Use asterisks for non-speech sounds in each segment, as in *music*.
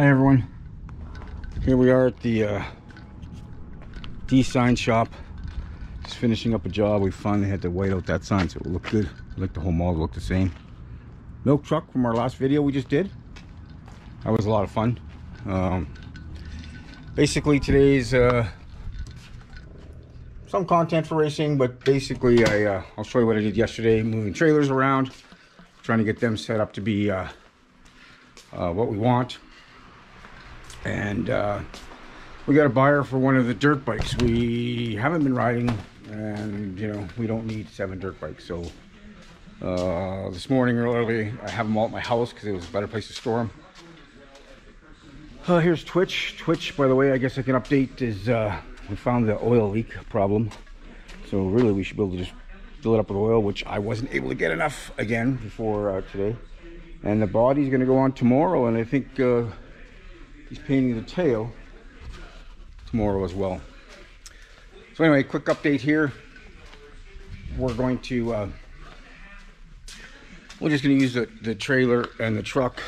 Hi everyone. Here we are at the uh, D sign shop. Just finishing up a job. We finally had to white out that sign so it will look good. I like the whole mall to look the same. Milk truck from our last video we just did. That was a lot of fun. Um, basically today's uh, some content for racing, but basically I, uh, I'll show you what I did yesterday, moving trailers around, trying to get them set up to be uh, uh, what we want. And uh, we got a buyer for one of the dirt bikes. We haven't been riding and you know, we don't need seven dirt bikes. So uh, this morning early, I have them all at my house because it was a better place to store them. Uh, here's Twitch. Twitch, by the way, I guess I can update is uh, we found the oil leak problem. So really we should be able to just fill it up with oil, which I wasn't able to get enough again before uh, today. And the body's gonna go on tomorrow, and I think uh, he's painting the tail tomorrow as well. So anyway, quick update here. We're going to, uh, we're just gonna use the, the trailer and the truck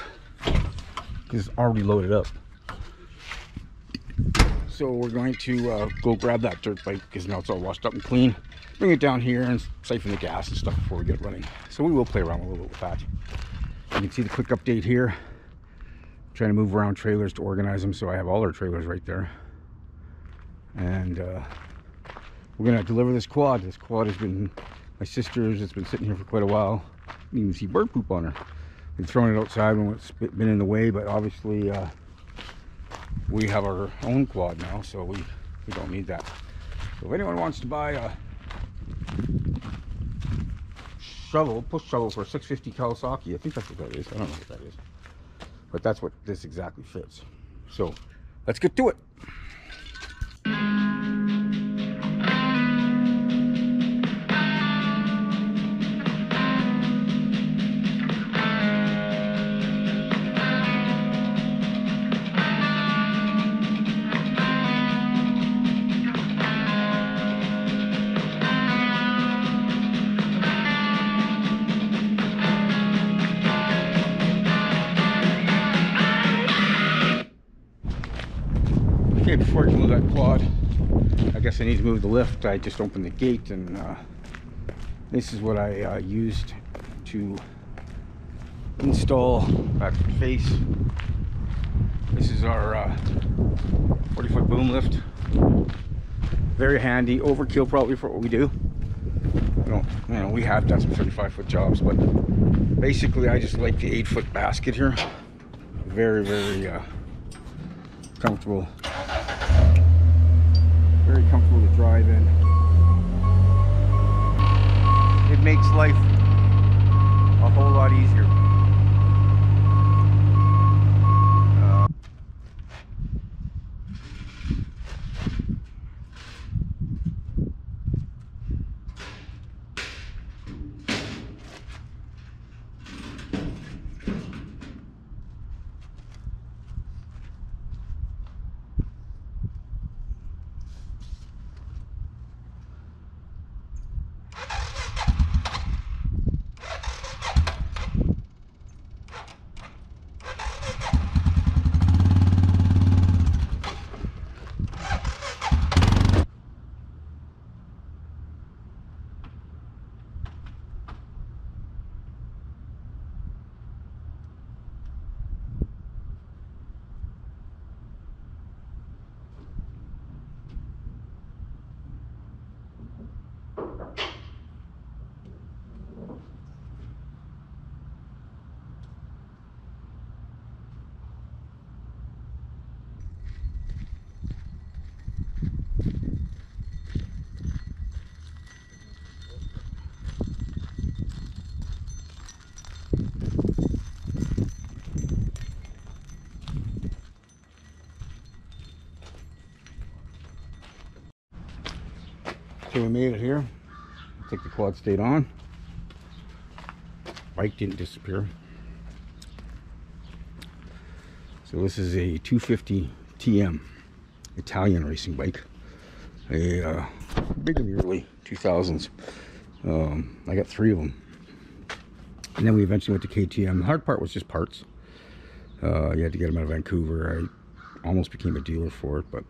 it's already loaded up. So we're going to uh, go grab that dirt bike because now it's all washed up and clean. Bring it down here and siphon the gas and stuff before we get running. So we will play around a little bit with that. You can see the quick update here. Trying to move around trailers to organize them so I have all our trailers right there. And uh, we're gonna deliver this quad. This quad has been my sister's. It's been sitting here for quite a while. You can even see bird poop on her. Been throwing it outside when it's been in the way, but obviously uh, we have our own quad now, so we we don't need that. So if anyone wants to buy a shovel, push shovel for 650 Kawasaki, I think that's what that is. I don't know what that is, but that's what this exactly fits. So let's get to it. I need to move the lift. I just opened the gate and uh, this is what I uh, used to install back to face. This is our uh, 40 foot boom lift. Very handy, overkill probably for what we do. You know, we have done some 35 foot jobs, but basically I just like the eight foot basket here. Very, very uh, comfortable very comfortable to drive in. It makes life a whole lot easier. We made it here. I think the quad stayed on. Bike didn't disappear. So this is a 250 TM Italian racing bike. A uh, big in the early 2000s. Um, I got three of them. And then we eventually went to KTM. The hard part was just parts. Uh, you had to get them out of Vancouver. I almost became a dealer for it, but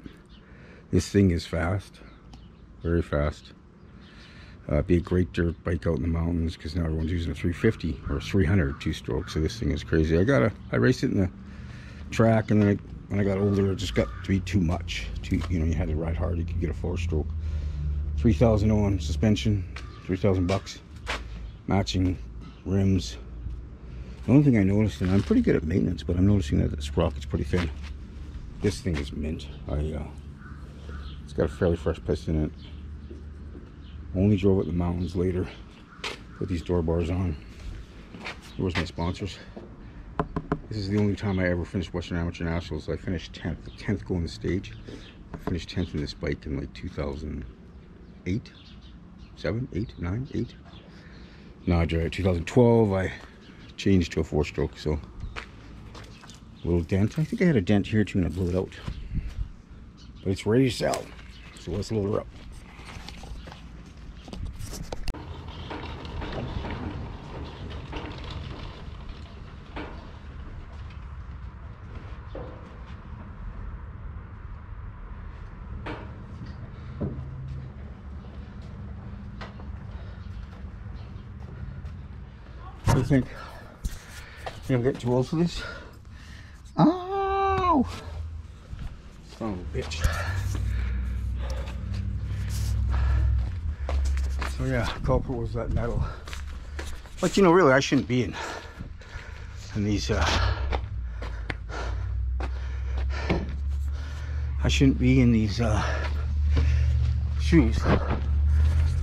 this thing is fast, very fast. Uh, be a great dirt bike out in the mountains because now everyone's using a 350 or a 300 two-stroke. So this thing is crazy. I got a, I raced it in the track, and then I, when I got older, it just got to be too much. Too, you know, you had to ride hard. You could get a four-stroke, 3,000 on suspension, 3,000 bucks, matching rims. The only thing I noticed, and I'm pretty good at maintenance, but I'm noticing that the sprocket's pretty thin. This thing is mint. I, uh, it's got a fairly fresh piston in it. Only drove it in the mountains later. Put these door bars on. Where's my sponsors? This is the only time I ever finished Western Amateur Nationals. I finished 10th, 10th going the stage. I finished 10th in this bike in like 2008, 7, 8, 9, 8. No, I drove 2012. I changed to a four stroke, so a little dent. I think I had a dent here too and I blew it out. But it's ready to sell. So let's load her up. You think? I'm getting too old for this? Oh! Son of a bitch. So yeah, culprit was that metal. But you know, really, I shouldn't be in in these. Uh, I shouldn't be in these uh, shoes.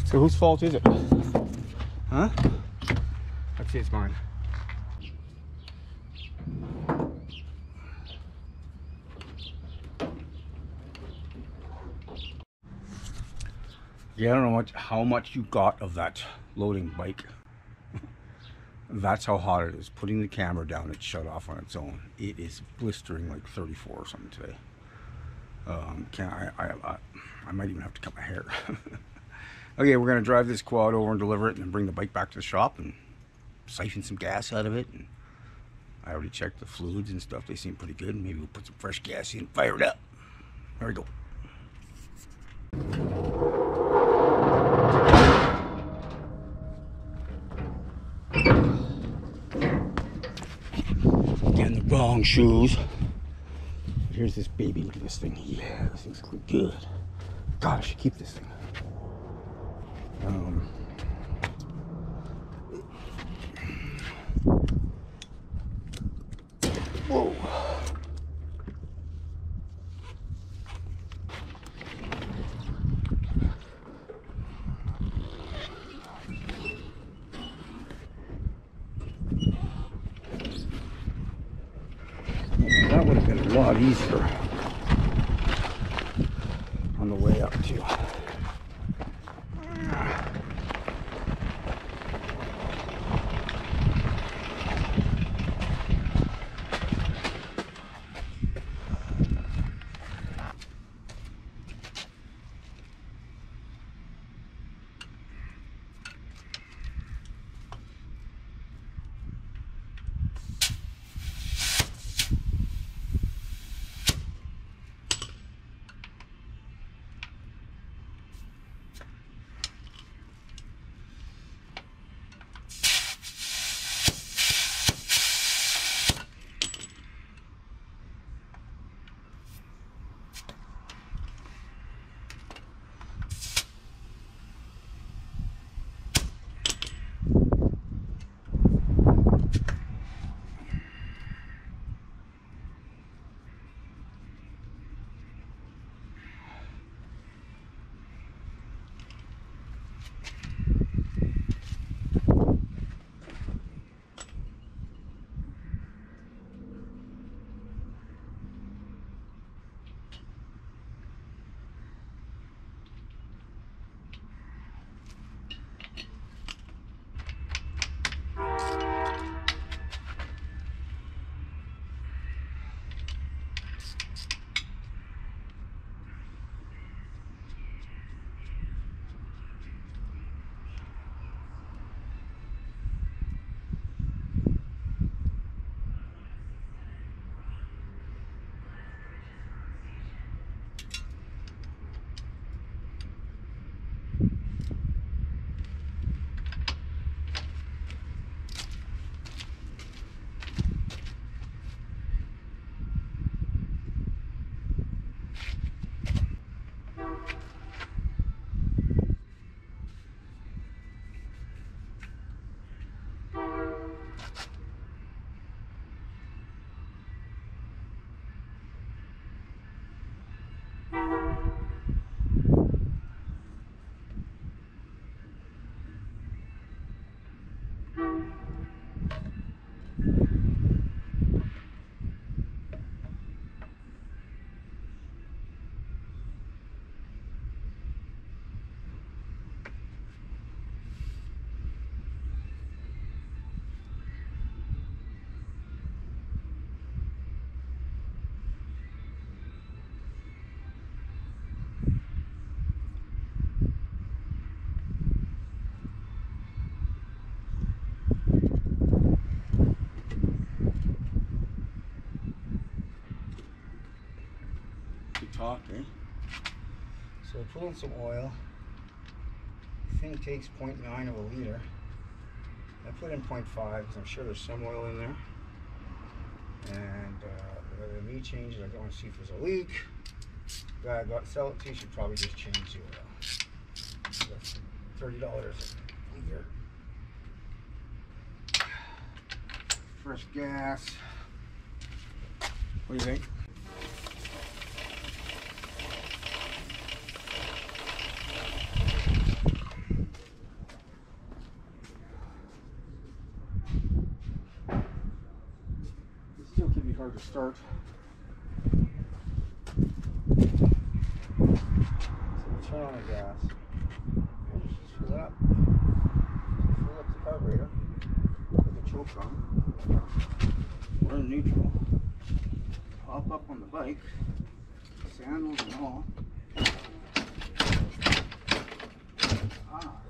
So whose fault is it? Huh? I'd say it's mine. Yeah, I don't know much, how much you got of that loading bike. *laughs* That's how hot it is. Putting the camera down, it shut off on its own. It is blistering like 34 or something today. Um, can I, I, I, I might even have to cut my hair. *laughs* okay, we're gonna drive this quad over and deliver it, and bring the bike back to the shop and siphon some gas out of it. And I already checked the fluids and stuff; they seem pretty good. Maybe we'll put some fresh gas in, fire it up. There we go. Shoes. Here's this baby. Look at this thing. Yeah, this thing's good. God, I should keep this thing. Um, whoa. That would have been a lot easier on the way up too. talk, eh? So I put in some oil. The thing takes 0.9 of a liter. I put in 0.5 because I'm sure there's some oil in there. And uh, the meat changes, I don't want to see if there's a leak. Guy I got sell it to should probably just change the oil. That's Thirty dollars a liter. Fresh gas. What do you think? It still can be hard to start. So we turn on the gas. And just fill it up. Fill up the carburetor. Put the choke on. We're in neutral. Hop up on the bike. Sandals and all. Ah.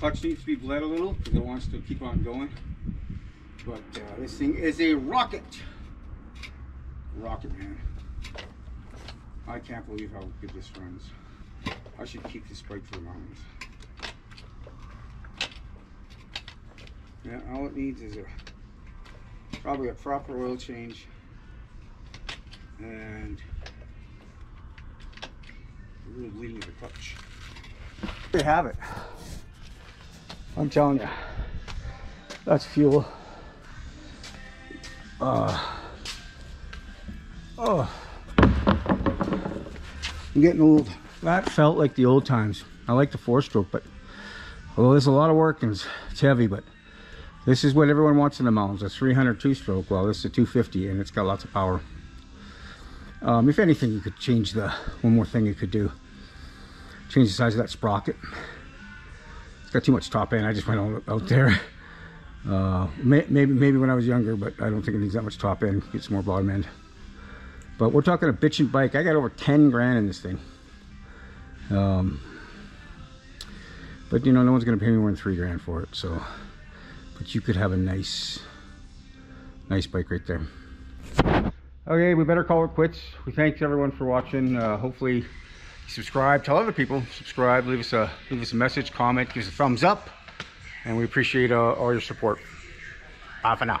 Clutch needs to be bled a little because it wants to keep on going. But uh, this thing is a rocket. Rocket man. I can't believe how good this runs. I should keep this bike for the mountains. Yeah, all it needs is a probably a proper oil change and a little bleeding of the clutch. There you have it. I'm telling you, that's fuel. Uh, oh, I'm getting old. That felt like the old times. I like the four stroke, but although there's a lot of work and it's, it's heavy, but This is what everyone wants in the mountains, a 300 two-stroke. Well, this is a 250 and it's got lots of power. Um, if anything, you could change the, one more thing you could do. Change the size of that sprocket. It's got too much top end. I just went out, out there. *laughs* Uh, may, maybe maybe when I was younger, but I don't think it needs that much top end. Get some more bottom end. But we're talking a bitchin' bike. I got over 10 grand in this thing. Um, but you know, no one's gonna pay me more than three grand for it. So, but you could have a nice, nice bike right there. Okay, we better call it quits. We thanks everyone for watching. Uh, hopefully, subscribe. Tell other people subscribe. Leave us a leave us a message, comment, give us a thumbs up, and we appreciate uh, all your support. Bye for now.